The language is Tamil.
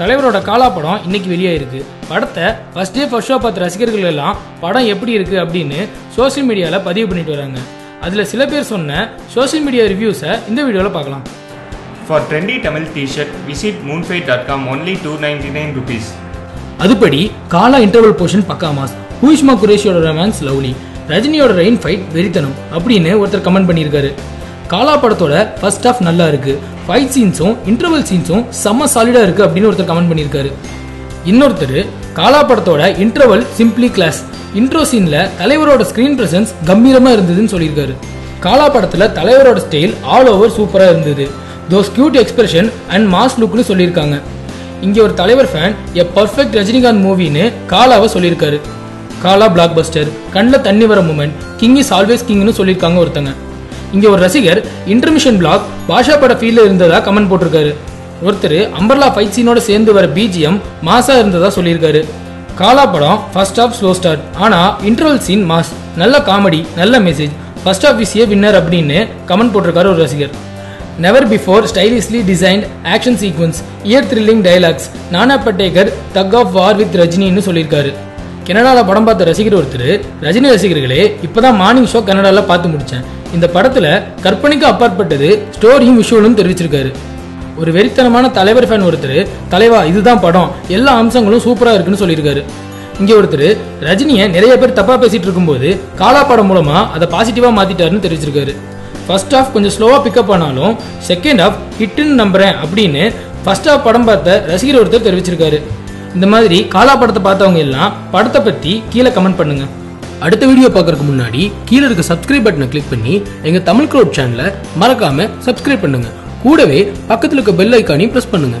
தலைவரோட காலா படம் இன்னைக்கு வெளியாயிருக்கு. படத்தை ஃபர்ஸ்ட் டே ஃபர்ஸ்ட் ஷோ பார்த்த ரசிகர்கள் எல்லாம் படம் எப்படி இருக்கு? அப்படின்னு சோஷியல் மீடியாவில் பதிவு பண்ணிட்டு வராங்க. அதில் சில பேர் சொன்ன சோஷியல் மீடியா ரிவ்யூஸை இந்த வீடியோவில் பார்க்கலாம். For trendy Tamil t-shirt, visit moonfade.com only 299 rupees. அதுபடி காலா இன்டர்வல் போர்ஷன் பக்கா மாஸ் பூஷ்மா குரேஷியோட ரொமான்ஸ் லவ்லி ரஜினியோட ரெயின் ஃபைட் வெறித்தனம் அப்படின்னு ஒருத்தர் கமெண்ட் பண்ணியிருக்காரு. காலா படத்தோட ஃபர்ஸ்ட் ஆஃப் நல்லா இருக்கு. ஃபைட் சீன்ஸும் இன்டர்வல் சீன்ஸும் செம்ம சாலிடா இருக்கு அப்படின்னு ஒருத்தர் கமெண்ட் பண்ணியிருக்காரு. இன்னொருத்தர் காலா படத்தோட இன்டர்வல் சிம்பிளி கிளாஸ் இன்ட்ரோ சீன்ல தலைவரோட ஸ்கிரீன் பிரசன்ஸ் கம்பீரமா இருந்ததுன்னு சொல்லியிருக்காரு. காலா படத்துல தலைவரோட ஸ்டைல் ஆல் ஓவர் சூப்பரா இருந்தது. Those cute expression and mass லுக்னு சொல்லியிருக்காங்க. இங்க ஒரு தலைவர் ஃபேன் எ பர்ஃபெக்ட் ரஜினிகாந்த் மூவின்னு காலாவை சொல்லியிருக்காரு. காலா பிளாக் பஸ்டர் கண்ணில் தண்ணி வர மூமெண்ட் கிங் இஸ் ஆல்வேஸ் கிங்னு சொல்லியிருக்காங்க ஒருத்தங்க. இங்க ஒரு ரசிகர் இன்டர்மிஷன் பிளாக் பாஷா பட ஃபீல்ல இருந்ததா கமெண்ட் போட்டிருக்காரு. ஒருத்தர் அம்பர்லா ஃபைட் சீனோட சேர்ந்து வர பிஜிஎம் மாசா இருந்ததா சொல்லியிருக்காரு. காலா படம் ஃபர்ஸ்ட் ஆஃப் ஸ்லோ ஸ்டார்ட் ஆனா இன்டர்வல் சீன் மாஸ். நல்ல காமெடி நல்ல message first half is a winner அப்படின்னு கமெண்ட் போட்டிருக்காரு ஒரு ரசிகர். Never before stylishly designed action sequence year thrilling dialogues Nana Patekar தக் ஆஃப் வார் வித் ரஜினின்னு சொல்லியிருக்காரு. கனடாவில் படம் பார்த்த ரசிகர் ஒருத்தர் ரஜினி ரசிகர்களே இப்போதான் மார்னிங் ஷோ கனடாவில் பார்த்து முடிச்சேன். இந்த படத்துல கற்பனைக்கு அப்பாற்பட்டது ஸ்டோரியும் விஷுவலும் தெரிவிச்சிருக்காரு. ஒரு வெறித்தனமான தலைவர் ஃபேன் ஒருத்தர் தலைவா இதுதான் படம். எல்லா அம்சங்களும் சூப்பரா இருக்குன்னு சொல்லியிருக்காரு. இங்க ஒருத்தர் ரஜினியை நிறைய பேர் தப்பா பேசிட்டு இருக்கும்போது காலா படம் மூலமா அதை பாசிட்டிவா மாத்திட்டாருன்னு தெரிவிச்சிருக்காரு. ஃபர்ஸ்ட் ஆஃப் கொஞ்சம் ஸ்லோவா பிக்கப் ஆனாலும் செகண்ட் ஆஃப் ஹிட்டுன்னு நம்புறேன் அப்படின்னு ஃபர்ஸ்ட் ஆஃப் படம் பார்த்த ரசிகர் ஒருத்தர் தெரிவிச்சிருக்காரு. இந்த மாதிரி காலா படத்தை பார்த்தவங்க எல்லாம் படத்தை பத்தி கீழே கமெண்ட் பண்ணுங்க. அடுத்த வீடியோ பார்க்கறதுக்கு முன்னாடி கீழே இருக்க சப்ஸ்கிரைப் பட்டனை கிளிக் பண்ணி எங்க தமிழ் க்ரோட் சேனலை மறக்காம சப்ஸ்கிரைப் பண்ணுங்க. கூடவே பக்கத்துல இருக்க பெல் ஐக்கானையும் பிரஸ் பண்ணுங்க.